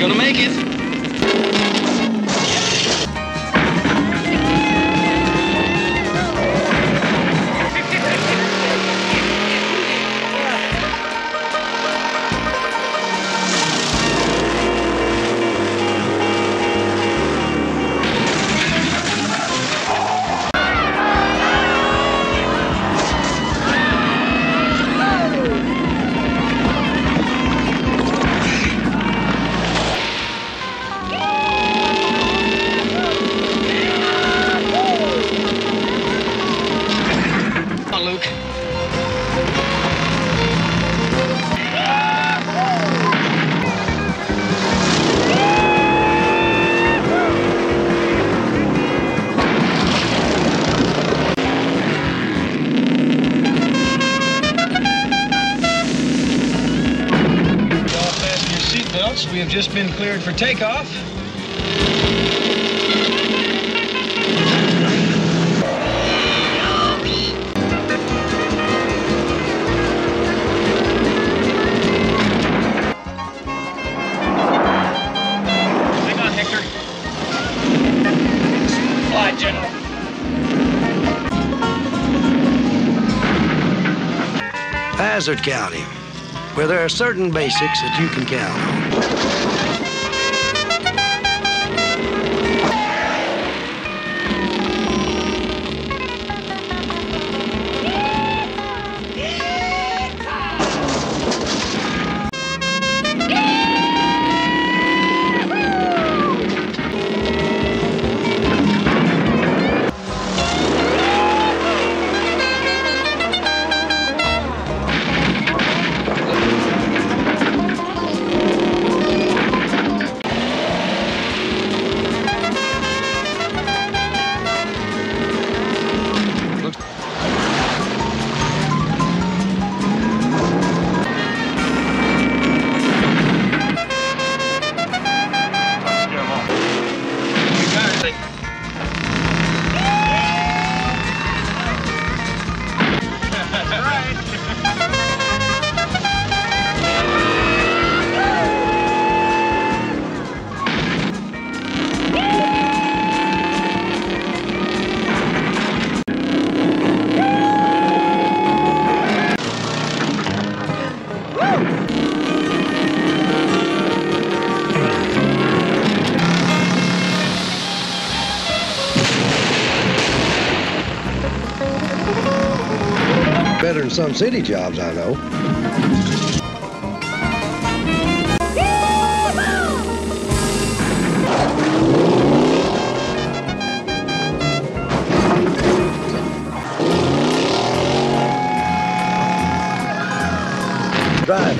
gonna make it. Your seatbelts. We have just been cleared for takeoff. Hang on, Hector. Fly, General. Hazzard County, where there are certain basics that you can count on. Better than some city jobs I know. Driving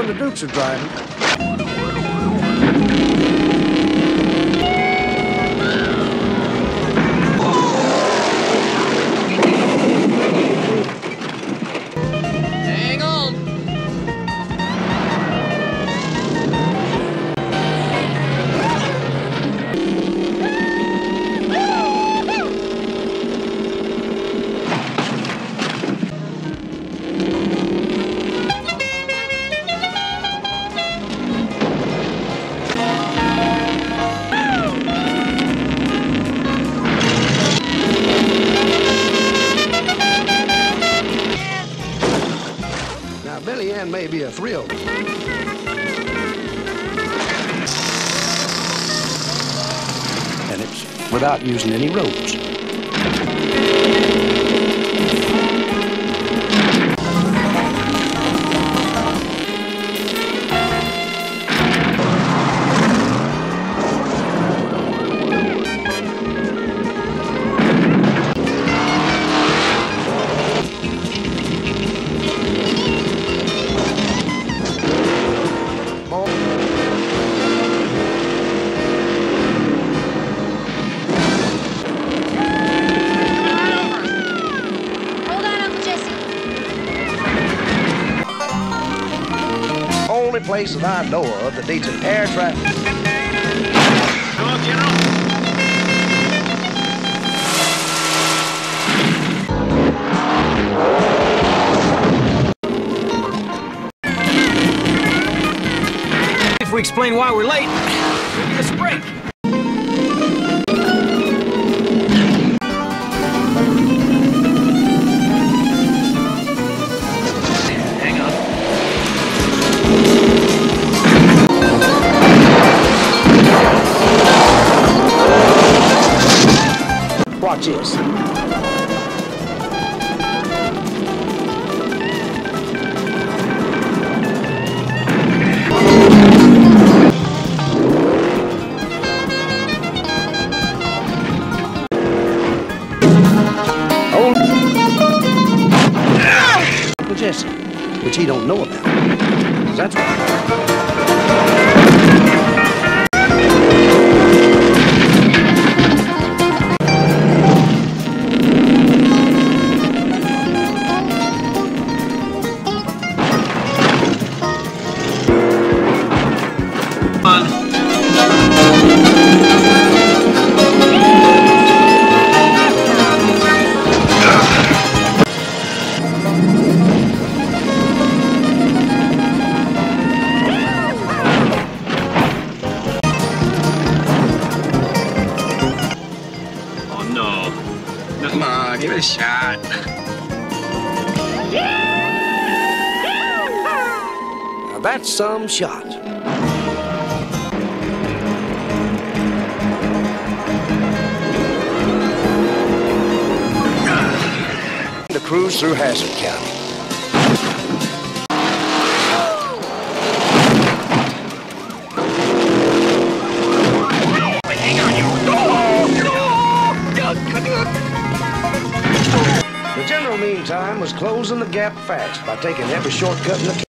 when the Dukes are driving. A thrill. And it's without using any roads. Place that I know of that needs an air traffic. Hello, General. If we explain why we're late, Uncle Jesse, which he don't know about. That's right. That's some shot. The cruise through Hazzard County. The general, meantime, was closing the gap fast by taking every shortcut in the